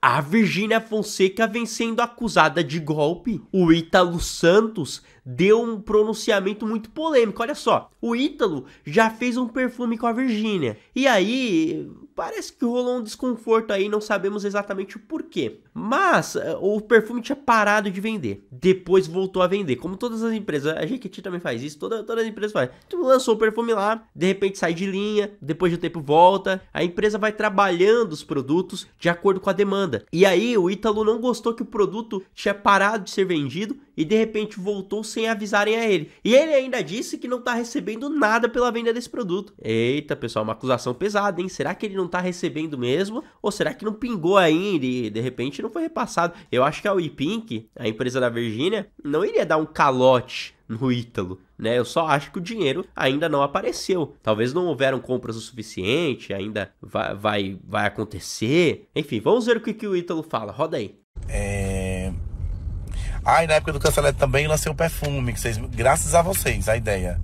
A Virgínia Fonseca vem sendo acusada de golpe. O Ítalo Santos deu um pronunciamento muito polêmico. Olha só, o Ítalo já fez um perfume com a Virgínia. E aí, parece que rolou um desconforto aí, não sabemos exatamente o porquê. Mas eh, o perfume tinha parado de vender. Depois voltou a vender. Como todas as empresas, a Jequiti também faz isso, toda, todas as empresas fazem. Tu lançou o perfume lá, de repente sai de linha, depois de um tempo volta. A empresa vai trabalhando os produtos de acordo com a demanda. E aí o Ítalo não gostou que o produto tinha parado de ser vendido e de repente voltou sem avisarem a ele. E ele ainda disse que não tá recebendo nada pela venda desse produto. Eita, pessoal, uma acusação pesada, hein? Será que ele não tá recebendo mesmo? Ou será que não pingou ainda e de repente não foi repassado? Eu acho que a WePink, a empresa da Virgínia, não iria dar um calote no Ítalo, né? Eu só acho que o dinheiro ainda não apareceu. Talvez não houveram compras o suficiente, ainda vai, vai, vai acontecer. Enfim, vamos ver o que, que o Ítalo fala. Roda aí. É... Ah, na época do Cancelete também lancei o perfume, que vocês, graças a vocês, a ideia.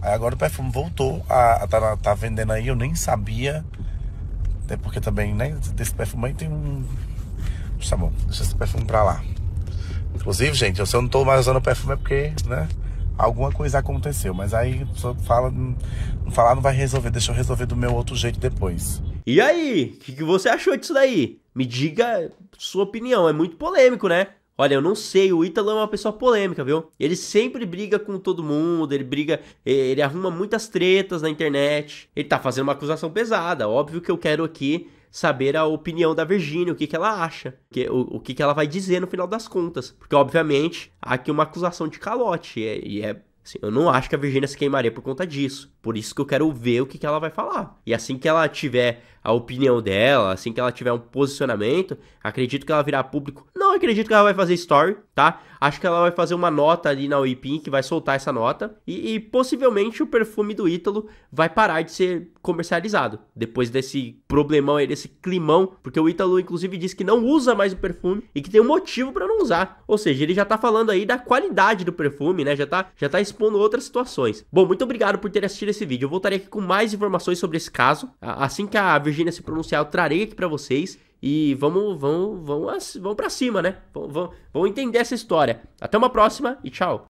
Aí agora o perfume voltou a, a tá, tá vendendo aí, eu nem sabia. Até porque também, né, desse perfume aí tem um. Tá bom, deixa esse perfume pra lá. Inclusive, gente, se eu não tô mais usando perfume é porque, né, alguma coisa aconteceu. Mas aí só fala, não falar não vai resolver, deixa eu resolver do meu outro jeito depois. E aí, o que, que você achou disso daí? Me diga sua opinião, é muito polêmico, né? Olha, eu não sei, o Ítalo é uma pessoa polêmica, viu? Ele sempre briga com todo mundo, ele briga, ele arruma muitas tretas na internet. Ele tá fazendo uma acusação pesada. Óbvio que eu quero aqui saber a opinião da Virgínia, o que, que ela acha, que, o, o que, que ela vai dizer no final das contas. Porque, obviamente, há aqui uma acusação de calote, e é, e é Assim, eu não acho que a Virgínia se queimaria por conta disso. Por isso que eu quero ver o que, que ela vai falar. E assim que ela tiver a opinião dela, assim que ela tiver um posicionamento, acredito que ela virá público. Não acredito que ela vai fazer story, tá? Acho que ela vai fazer uma nota ali na WePin que vai soltar essa nota. E, e, possivelmente o perfume do Ítalo vai parar de ser comercializado. Depois desse problemão aí, desse climão. Porque o Ítalo, inclusive, disse que não usa mais o perfume e que tem um motivo para não usar. Ou seja, ele já tá falando aí da qualidade do perfume, né? Já tá, já tá expondo outras situações. Bom, muito obrigado por ter assistido esse vídeo. Eu voltarei aqui com mais informações sobre esse caso. Assim que a Virgínia se pronunciar, eu trarei aqui para vocês. E vamos, vamos, vamos, vamos para cima, né? Vamos, vamos, vamos entender essa história. Até uma próxima e tchau.